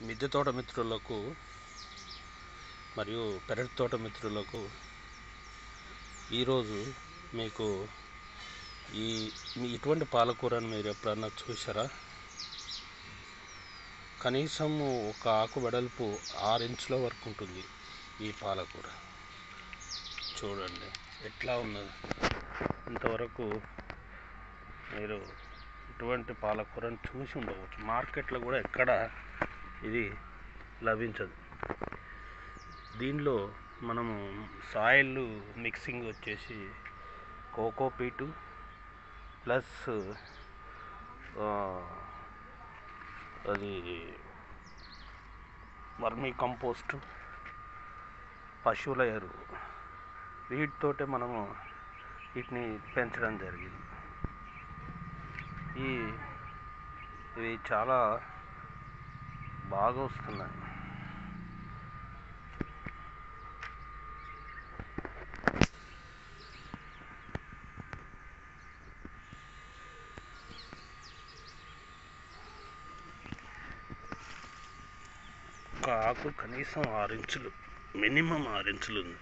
మిద్దె తోట మిత్రులకు మరియు పెరటి తోట మిత్రులకు ఈరోజు మీకు ఈ మీ ఇటువంటి పాలకూరను మీరు ఎప్పుడన్నా చూసారా కనీసం ఒక ఆకు వెడల్పు ఆరు ఇంచుల వరకు ఉంటుంది ఈ పాలకూర. చూడండి ఎట్లా ఉన్నది ఇంతవరకు మీరు ఇటువంటి పాలకూరను చూసి ఉండవచ్చు. మార్కెట్లో కూడా ఎక్కడ ఇది లభించదు. దీనిలో మనము సాయిల్ మిక్సింగ్ వచ్చేసి కోకో పీటు ప్లస్ అది వర్మీ కంపోస్టు పశువుల ఎరువు. వీటితోటే మనము వీటిని పెంచడం జరిగింది. ఈ ఇవి చాలా బాగా వస్తున్నాయి ఒక ఆకు కనీసం ఆరు ఇంచులు మినిమం ఆరు ఇంచులు ఉంది.